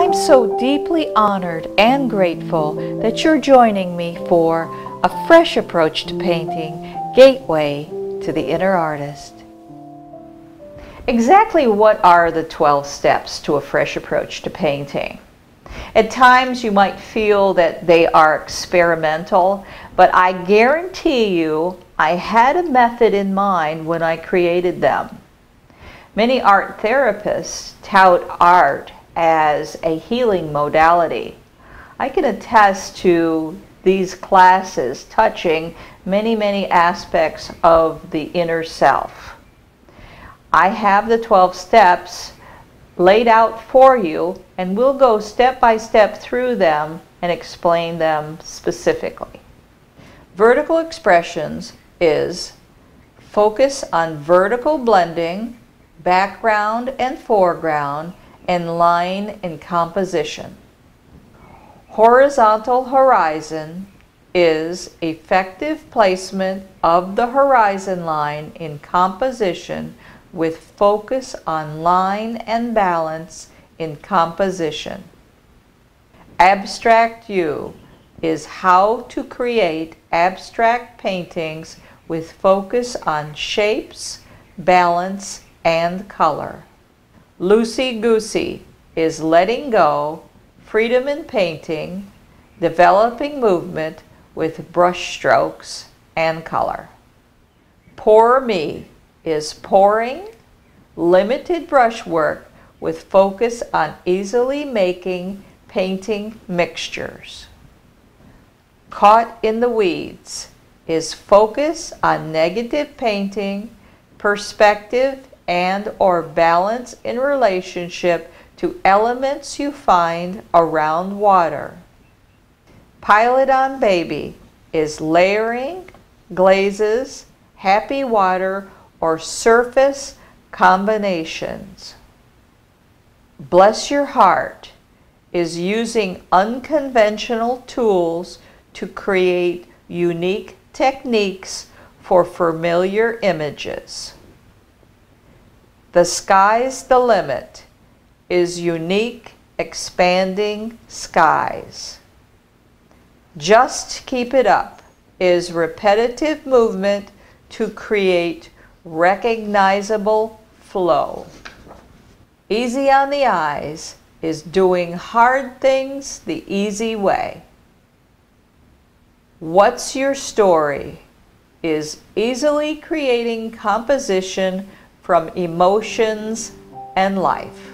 I'm so deeply honored and grateful that you're joining me for a fresh approach to painting, Gateway to the Inner Artist. Exactly what are the 12 steps to a fresh approach to painting? At times you might feel that they are experimental, but I guarantee you I had a method in mind when I created them. Many art therapists tout art as a healing modality. I can attest to these classes touching many, many aspects of the inner self. I have the 12 steps laid out for you and we'll go step by step through them and explain them specifically. Vertical expressions is focus on vertical blending, background and foreground, and line and composition. Horizontal horizon is effective placement of the horizon line in composition with focus on line and balance in composition. Abstract You is how to create abstract paintings with focus on shapes, balance, and color. Loosey Goosey is letting go, freedom in painting, developing movement with brush strokes and color. Pour Me is pouring, limited brushwork with focus on easily making painting mixtures. Caught in the Weeds is focus on negative painting, perspective, and or balance in relationship to elements you find around water. Pile It On Baby is layering, glazes, happy water, or surface combinations. Bless Your Heart is using unconventional tools to create unique techniques for familiar images. The Sky's the Limit is unique, expanding skies. Just Keep It Up is repetitive movement to create recognizable flow. Easy on the eyes is doing hard things the easy way. What's Your Story is easily creating composition from emotions and life.